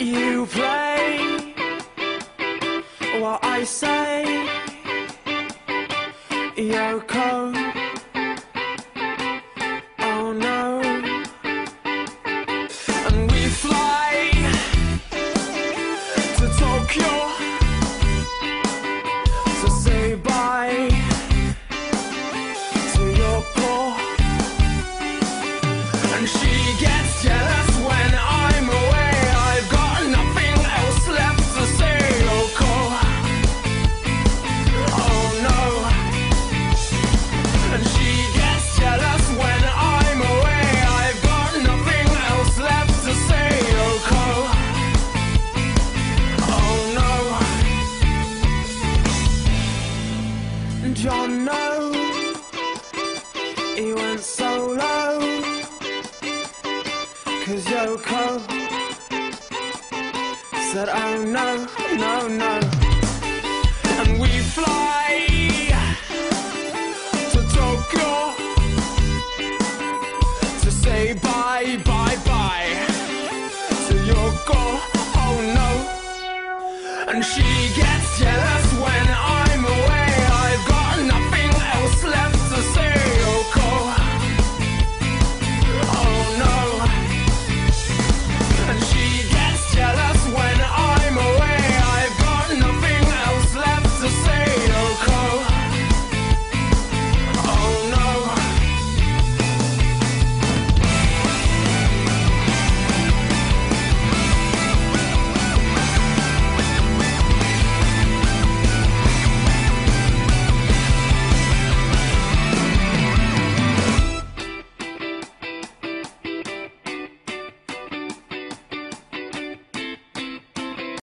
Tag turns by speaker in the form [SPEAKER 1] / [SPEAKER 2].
[SPEAKER 1] you play what I say, Yoko. Oh John knows he went solo. Cause Yoko said oh no, no, no. And we fly to Tokyo To say bye, bye, bye To Yoko, oh no. And she